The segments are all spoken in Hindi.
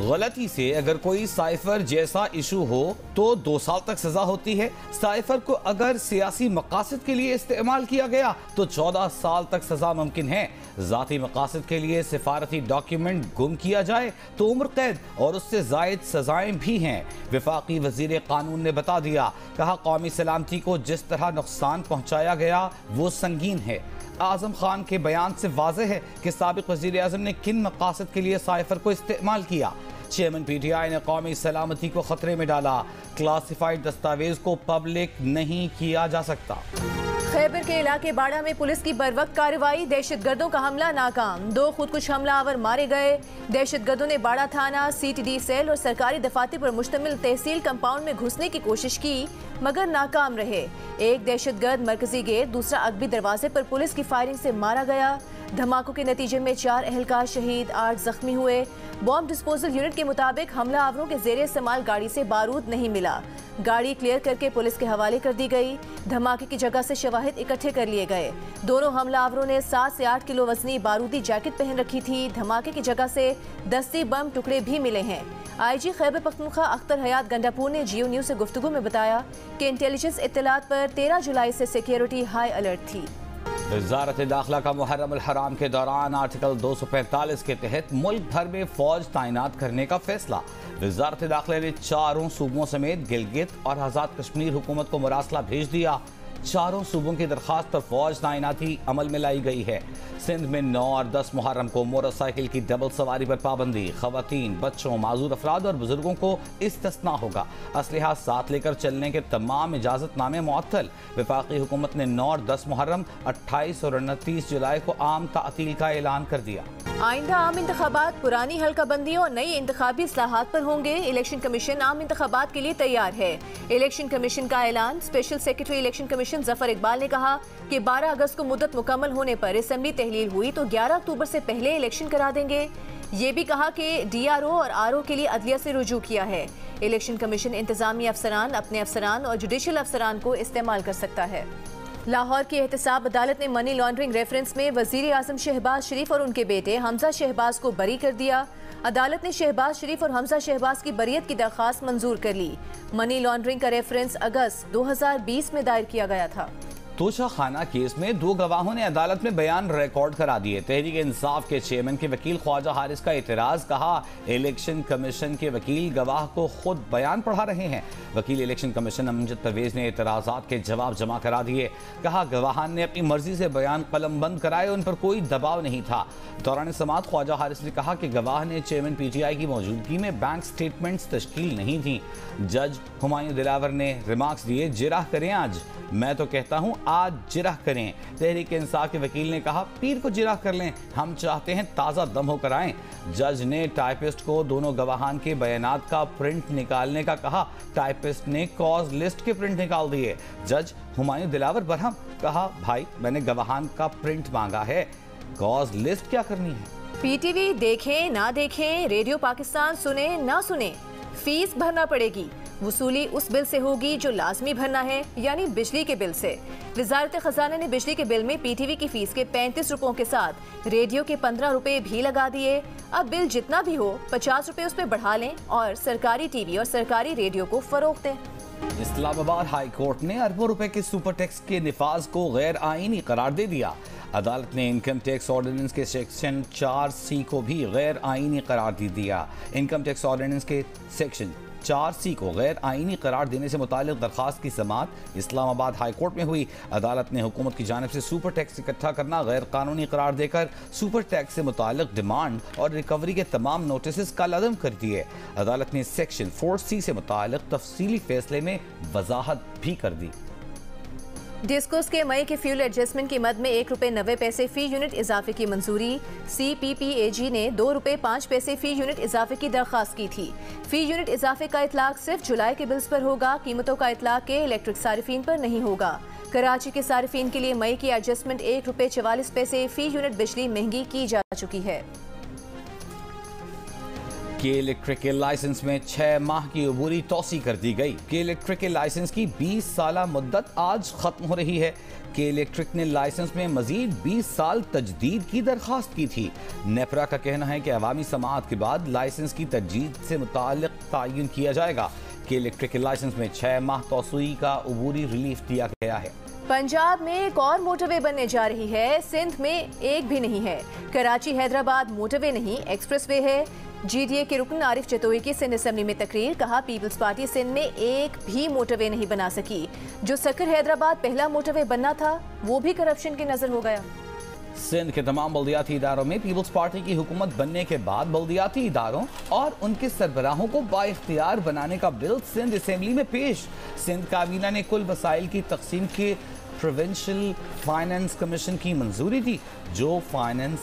गलती से अगर कोई साइफर जैसा इशू हो तो दो साल तक सजा होती है। साइफर को अगर सियासी मकासद के लिए इस्तेमाल किया गया तो चौदह साल तक सजा मुमकिन है। ज़ाती मकासद के लिए सिफारती डॉक्यूमेंट गुम किया जाए तो उम्र कैद और उससे जायद सजाएँ भी हैं। विफाकी वज़ीर कानून ने बता दिया, कहा कौमी सलामती को जिस तरह नुकसान पहुँचाया गया, वो संगीन है। आज़म खान के बयान से वाजह है कि सबक वज़ीर अजम ने किन मकासद के लिए साइफर को इस्तेमाल किया। चेयरमैन पी टी आई ने कौमी सलामती को खतरे में डाला। क्लासिफाइड दस्तावेज़ को पब्लिक नहीं किया जा सकता। खैबर के इलाके बाड़ा में पुलिस की बर वक्त कार्रवाई, दहशत गर्दों का हमला नाकाम। दो खुदकुश हमलावर मारे गए। दहशत गर्दों ने बाड़ा थाना सी टी डी सेल और सरकारी दफाते पर मुश्तमिल तहसील कंपाउंड में घुसने की कोशिश की, मगर नाकाम रहे। एक दहशत गर्द मरकजी गेट, दूसरा अकबी दरवाजे पर पुलिस की फायरिंग से मारा गया। धमाकों के नतीजे में चार अहलकार शहीद आठ जख्मी हुए। बॉम्ब डिस्पोजल यूनिट के मुताबिक हमला आवरों के जेर इस्तेमाल गाड़ी से बारूद नहीं मिला। गाड़ी क्लियर करके पुलिस के हवाले कर दी गई। धमाके की जगह से शवाहिद इकट्ठे कर लिए गए। दोनों हमला आवरों ने सात से आठ किलो वजनी बारूदी जैकेट पहन रखी थी। धमाके की जगह से दस्ती बम टुकड़े भी मिले हैं। आईजी खैबर पख्तूनख्वा अख्तर हयात गंडापुर ने जियो न्यूज़ से गुफ्तु में बताया कि इंटेलिजेंस इतलात पर तेरह जुलाई से सिक्योरिटी हाई अलर्ट थी। वजारत दाखिला का मुहरम हराम के दौरान आर्टिकल 245 के तहत मुल्क भर में फौज तैनात करने का फैसला। वजारत दाखिले ने चारों सूबों समेत गिलगित और आज़ाद कश्मीर हुकूमत को मरासला भेज दिया। चारों सूबों की दरखास्त पर फौज तैनाती अमल में लाई गई है। सिंध में नौ और दस मुहर्रम को मोटरसाइकिल की डबल सवारी पर पाबंदी, खवतिन, बच्चों माजूर अफराद और बुज़ुर्गों को इस्तना होगा। असलहा साथ लेकर चलने के तमाम इजाज़त नामे मअतल विफाकी हुकूमत ने नौ और दस मुहर्रम, अट्ठाईस और उनतीस जुलाई को आम तातील का ऐलान कर दिया। आइंदा आम इंतबात पुरानी हल्का बंदी और नई इंतबी असलाहत पर होंगे। इलेक्शन कमीशन आम इंतबात के लिए तैयार है। इलेक्शन कमीशन का ऐलान, special secretary election commission Zafar Iqbal ने कहा कि 12 अगस्त को मुद्दत मुकम्मल होने पर असम्बली तहलील हुई तो 11 अक्टूबर से पहले इलेक्शन करा देंगे। ये भी कहा कि डीआरओ और आरओ के लिए अदलिया से रुजू किया है। इलेक्शन कमीशन इंतजामी अफसरान अपने अफसरान और जुडिशल अफसरान को इस्तेमाल कर सकता है। लाहौर की एहतसाब अदालत ने मनी लॉन्ड्रिंग रेफरेंस में वज़ीर आज़म शहबाज शरीफ और उनके बेटे हमजा शहबाज को बरी कर दिया। अदालत ने शहबाज शरीफ और हमजा शहबाज की बरीत की दरख्वास्त मंजूर कर ली। मनी लॉन्ड्रिंग का रेफरेंस अगस्त 2020 में दायर किया गया था। तोशा खाना केस में दो गवाहों ने अदालत में बयान रिकॉर्ड करा दिए। तहरीक इंसाफ के चेयरमैन के वकील ख्वाजा हारिस का इतराज, कहा इलेक्शन कमीशन के वकील गवाह को खुद बयान पढ़ा रहे हैं। वकील इलेक्शन कमीशन अमजद परवेज ने इतराजात के जवाब जमा करा दिए। कहा, गवाहान ने अपनी मर्ज़ी से बयान कलम बंद कराए, उन पर कोई दबाव नहीं था। दौरान समात ख्वाजा हारिस ने कहा कि गवाह ने चेयरमैन पी टी आई की मौजूदगी में बैंक स्टेटमेंट्स तश्कील नहीं थी। जज हुमायूं दिलावर ने रिमार्क्स दिए, जिराह करें आज। मैं तो कहता हूँ आज जिरह करें। तहरीक इंसाफ के वकील ने कहा, पीर को जिरह कर लें। हम चाहते हैं ताज़ा दम होकर आएँ। जज ने टाइपिस्ट को दोनों गवाहान के बयान का प्रिंट निकालने का कहा। टाइपिस्ट ने कॉज लिस्ट के प्रिंट निकाल दिए। जज हुमायूं दिलावर बरहम कहा, भाई, मैंने गवाहान का प्रिंट मांगा है। कॉज लिस्ट क्या करनी है? पीटीवी देखें, ना देखें, रेडियो पाकिस्तान सुने, ना सुने, फ़ीस भरना पड़ेगी। वसूली उस बिल से होगी जो लाजमी भरना है, यानी बिजली के बिल से। वजारत खजाना ने बिजली के बिल में पीटीवी की फ़ीस के पैंतीस रुपयों के साथ रेडियो के पंद्रह रुपए भी लगा दिए। अब बिल जितना भी हो, पचास रुपए उस पर बढ़ा लें और सरकारी टीवी और सरकारी रेडियो को फरोख दें। इस्लामाबाद हाई कोर्ट ने अरबों रुपए के सुपर टैक्स के निफाज को गैर आईनी करार दे दिया। अदालत ने इनकम टैक्स ऑर्डिनेंस के सेक्शन चार सी को भी गैर आईनी करार दे दिया। इनकम टैक्स ऑर्डिनेंस के सेक्शन चार सी को गैर आइनी करार देने से मुतल दरख्वास्त की समात इस्लामाबाद हाई कोर्ट में हुई। अदालत ने हुकूमत की जानब से सुपर टैक्स इकट्ठा करना, गैर कानूनी करार देकर सुपर टैक्स से मुतल डिमांड और रिकवरी के तमाम नोटिस का अदम कर दिए। अदालत ने सेक्शन फोर सी से मुतल तफसीली फैसले में वजाहत भी कर दी। डिस्कोस के मई के फ्यूल एडजस्टमेंट की मद में एक रुपये नब्बे पैसे फ़ी यूनिट इजाफे की मंजूरी। सी पी पी ए जी ने दो रुपये पाँच पैसे फ़ी यूनिट इजाफे की दरख्वास्त की थी। फ़ी यूनिट इजाफे का इतलाक सिर्फ़ जुलाई के बिल्स पर होगा, कीमतों का इतलाक के इलेक्ट्रिक सार्फिन पर नहीं होगा। कराची के सार्फिन के लिए मई की एडजस्टमेंट एक रुपये चवालीस पैसे फ़ी यूनिट बिजली महँगी की जा चुकी है। के इलेक्ट्रिक के लाइसेंस में छह माह की अबूरी तोसी कर दी गई। के इलेक्ट्रिक के लाइसेंस की 20 साल मुद्दत आज खत्म हो रही है। के इलेक्ट्रिक ने लाइसेंस में मजीद 20 साल तजदीद की दरखास्त की थी। नेपरा का कहना है कि अवामी समात के बाद लाइसेंस की तजदीद से मुतल तयन किया जाएगा। के इलेक्ट्रिक के लाइसेंस में छह माह तोसुई का अबूरी रिलीफ दिया गया है। पंजाब में एक और मोटरवे बनने जा रही है। सिंध में एक भी नहीं है। कराची हैदराबाद मोटरवे नहीं एक्सप्रेसवे है। जीडीए के रुकन आरिफ चतोई की सिंध असेंबली में तकरीर, कहा पीपल्स पार्टी सिंध में एक भी मोटरवे नहीं बना सकी। जो सकर हैदराबाद पहला मोटरवे बनना था, वो भी करप्शन की नज़र हो गया। सिंध के तमाम बल्दियाती इदारों में पीपल्स पार्टी की हुकूमत बनने के बाद बल्दियाती इदारों और उनके सरबराहों को बाख्तियार बनाने का बिल सिंध असेंबली में पेश। सिंध काबीना ने कुल वसाइल की तकसीम के प्रोविंशियल फाइनेंस कमीशन की मंजूरी दी, जो फाइनेंस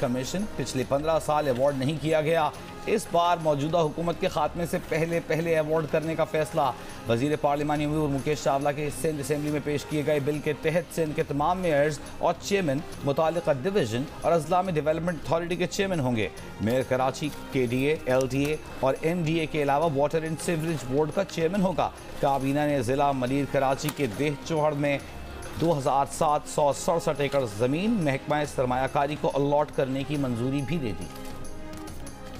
कमीशन पिछले पंद्रह साल अवार्ड नहीं किया गया। इस बार मौजूदा हुकूमत के खात्मे से पहले पहले अवार्ड करने का फैसला। वज़ीर पार्लिमानी अमूर मुकेश चावला के सिंध असम्बली में पेश किए गए बिल के तहत सिंध के तमाम मेयर्स और चेयरमैन मुतल डिवीज़न और अजला में डेवलपमेंट अथॉरिटी के चेयरमैन होंगे। मेयर कराची के डी एल डी ए और एम डी ए के अलावा वाटर एंड सीवरेज बोर्ड का चेयरमैन होगा। काबीना ने ज़िला मलिर कराची के देह चौहड़ में दो हज़ार सात सौ सड़सठ एकड़ ज़मीन महकमा सरमाकारी को अलॉट करने की मंजूरी भी दे दी।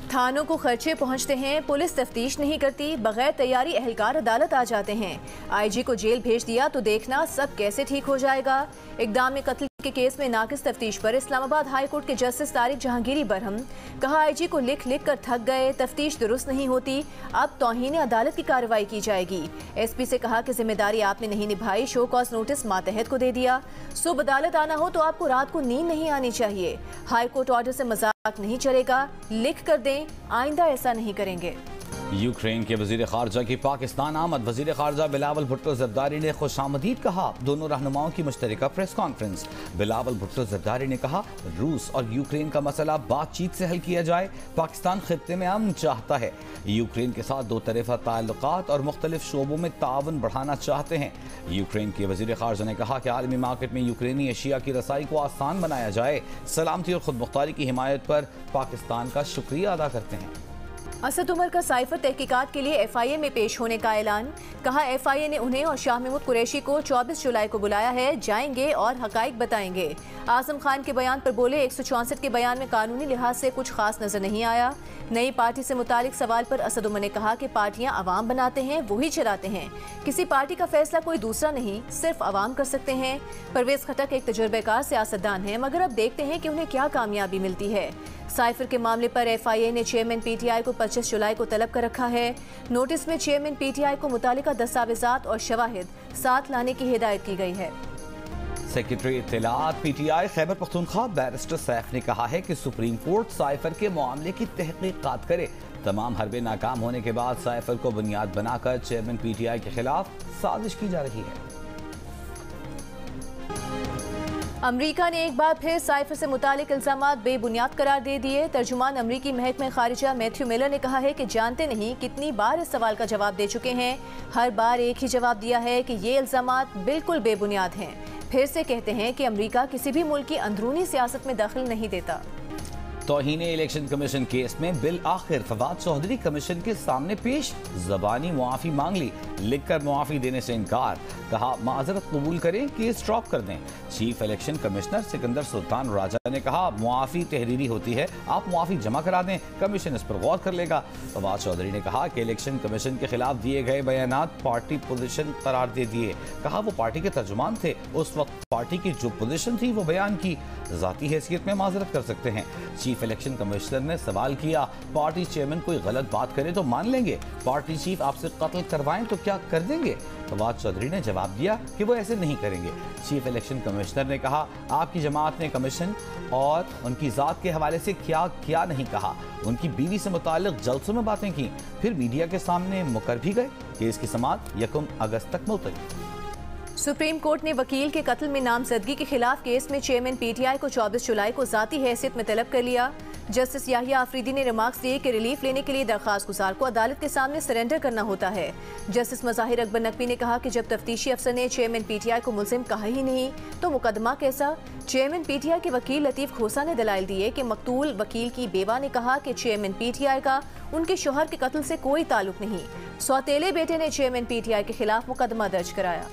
थानों को खर्चे पहुँचते हैं, पुलिस तफ्तीश नहीं करती, बगैर तैयारी अहलकार अदालत आ जाते हैं। आईजी को जेल भेज दिया तो देखना सब कैसे ठीक हो जाएगा। इकदाम कत्ल के केस में नाकिस तफ्तीश पर इस्लामाबाद हाई कोर्ट के जस्टिस तारिक जहांगीरी बरहम कहा, आईजी को लिख लिख कर थक गए, तफ्तीश दुरुस्त नहीं होती। अब तोहन अदालत की कार्रवाई की जाएगी। एसपी से कहा कि ज़िम्मेदारी आपने नहीं निभाई, शो कॉज नोटिस मातहत को दे दिया। सुबह अदालत आना हो तो आपको रात को नींद नहीं आनी चाहिए। हाई कोर्ट ऑर्डर से मज़ाक नहीं चलेगा। लिख कर दें, आइंदा ऐसा नहीं करेंगे। यूक्रेन के वज़ीर खारजा की पाकिस्तान आमद। वज़ीर खारजा बिलावल भुट्टो जरदारी ने खुश आमदीद कहा। दोनों रहनुमाओं की मुश्तर प्रेस कॉन्फ्रेंस। बिलावल भुट्टो जरदारी ने कहा, रूस और यूक्रेन का मसला बातचीत से हल किया जाए, पाकिस्तान खत्े में अमन चाहता है। यूक्रेन के साथ दो तरफा ताल्लुक और मुख्तलिफ़ शोबों में ताउन बढ़ाना चाहते हैं। यूक्रेन के वज़ीर खारजा ने कहा कि आलमी मार्केट में यूक्रेनी एशिया की रसाई को आसान बनाया जाए। सलामती और खुद मुख्तारी की हिमायत पर पाकिस्तान का शुक्रिया अदा करते हैं। असद उमर का साइफर तहकीकात के लिए एफ़ आई ए में पेश होने का ऐलान। कहा एफ़ आई ए ने उन्हें और शाह महमूद कुरैशी को 24 जुलाई को बुलाया है, जाएँगे और हकाइक बताएँगे। आज़म खान के बयान पर बोले, एक सौ चौंसठ के बयान में कानूनी लिहाज से कुछ खास नज़र नहीं आया। नई पार्टी से मुतालिक सवाल पर असद उमर ने कहा कि पार्टियाँ आवाम बनाते हैं वही चलाते हैं। किसी पार्टी का फैसला कोई दूसरा नहीं, सिर्फ़ आवाम कर सकते हैं। परवेज खटक एक तजुर्बेकार सियासतदान है, मगर अब देखते हैं कि उन्हें क्या कामयाबी मिलती है। साइफर के मामले पर एफआईए ने चेयरमैन पीटीआई को 25 जुलाई को तलब कर रखा है। नोटिस में चेयरमैन पीटीआई को मुतालिका दस्तावेजात और शवाहिद साथ लाने की हिदायत की गई है। सेक्रेटरी इतलात पीटीआई खैबर पख्तूनख्वा बैरिस्टर सैफ ने कहा है कि सुप्रीम कोर्ट साइफर के मामले की तहकीकात करे। तमाम हरबे नाकाम होने के बाद साइफर को बुनियाद बनाकर चेयरमैन पीटीआई के खिलाफ साजिश की जा रही है। अमरीका ने एक बार फिर साइफर से मुतालिक इल्ज़ाम बेबुनियाद करार दे दिए। तर्जुमान अमरीकी महकमे खारिजा मैथ्यू मिलर ने कहा है कि जानते नहीं कितनी बार इस सवाल का जवाब दे चुके हैं। हर बार एक ही जवाब दिया है कि ये इल्ज़ाम बिल्कुल बेबुनियाद हैं। फिर से कहते हैं कि अमेरिका किसी भी मुल्क की अंदरूनी सियासत में दखल नहीं देता। तोहन इलेक्शन कमीशन केस में बिल आखिर, फवाद चौधरी कमीशन के सामने पेश, जबानी मुआफ़ी मांग ली लिख कर मुआफ़ी देने से इनकार। कहा, माजरत कबूल करें, केस ड्रॉप कर दें। Chief election commissioner Sikandar Sultan Raja ने कहा, मुआफ़ी तहरीरी होती है, आप मुआफ़ी जमा करा दें, कमीशन इस पर गौर कर लेगा। फवाद चौधरी ने कहा कि इलेक्शन कमीशन के खिलाफ दिए गए बयान पार्टी पोजिशन करार दे दिए। कहा, वो पार्टी के तर्जुमान थे, उस वक्त पार्टी की जो पोजिशन थी, वो बयान की। जाती हैसियत में माजरत कर सकते हैं। चीफ इलेक्शन कमिश्नर ने सवाल किया, पार्टी चेयरमैन कोई गलत बात करे तो मान लेंगे। पार्टी चीफ आपसे कत्ल करवाएँ तो क्या कर देंगे? फवाद चौधरी ने जवाब दिया कि वो ऐसे नहीं करेंगे। चीफ इलेक्शन कमिश्नर ने कहा, आपकी जमात ने कमीशन और उनकी ज़ात के हवाले से क्या क्या नहीं कहा? उनकी बीवी से मुतल जलसों में बातें की, फिर मीडिया के सामने मुकर भी गए। केस की समात यकम अगस्त तक मुलतवी। सुप्रीम कोर्ट ने वकील के कत्ल में नामजदगी के खिलाफ केस में चेयरमैन पीटीआई को 24 जुलाई को जाती हैसियत में तलब कर लिया। जस्टिस याहिया आफरीदी ने रिमार्क्स दिए कि रिलीफ लेने के लिए दरखास्त गुजार को अदालत के सामने सरेंडर करना होता है। जस्टिस मजाहिर अकबर नकवी ने कहा कि जब तफ्तीशी अफसर ने चेयरमैन पीटीआई को मुलजिम कहा ही नहीं तो मुकदमा कैसा? चेयरमैन पीटीआई के वकील लतीफ खोसा ने दलाइल दिए कि मकतूल वकील की बेवा ने कहा कि चेयरमैन पीटीआई का उनके शोहर के कत्ल से कोई ताल्लुक नहीं। सौतेले बेटे ने चेयरमैन पीटीआई के खिलाफ मुकदमा दर्ज कराया।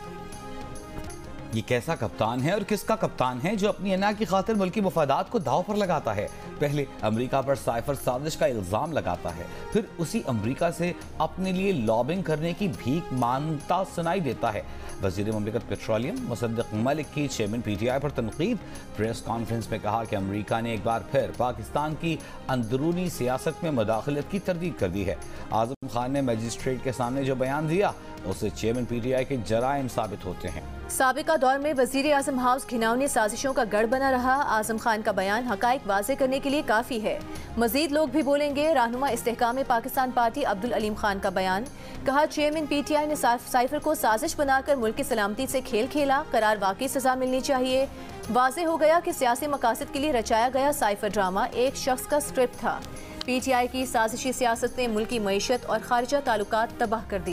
ये कैसा कप्तान है और किसका कप्तान है जो अपनी अना की खातिर मुल्की मफादात को दाव पर लगाता है? पहले अमेरिका पर साइफर साजिश का इल्ज़ाम लगाता है, फिर उसी अमेरिका से अपने लिए लॉबिंग करने की भीख मानता सुनाई देता है। वज़ीर ममलिकत पेट्रोलियम मुसद्दक मलिक की चेयरमैन पी टी आई पर तनकीद। प्रेस कॉन्फ्रेंस में कहा कि अमरीका ने एक बार फिर पाकिस्तान की अंदरूनी सियासत में मुदाखलत की तरदीद कर दी है। आज़म खान ने मजिस्ट्रेट के सामने जो बयान दिया उससे चेयरमैन पी टी आई के जराइम साबित होते हैं। सबका दौर में वज़ीर आज़म हाउस घिनौनी साजिशों का गढ़ बना रहा। आज़म खान का बयान हकाइक वाजे करने के लिए काफ़ी है। मजीद लोग भी बोलेंगे, रहनुमा इस्तेकाम पाकिस्तान पार्टी अब्दुल अलीम खान का बयान। कहा, चेयरमैन पी टी आई ने साइफर को साजिश बनाकर मुल्क की सलामती से खेल खेला। करार वाकई सजा मिलनी चाहिए। वाजे हो गया कि सियासी मकासद के लिए रचाया गया साइफर ड्रामा एक शख्स का स्क्रिप्ट था। पी टी आई की साजिशी सियासत ने मुल्की मीशत और खारजा ताल्लुक तबाह कर दी।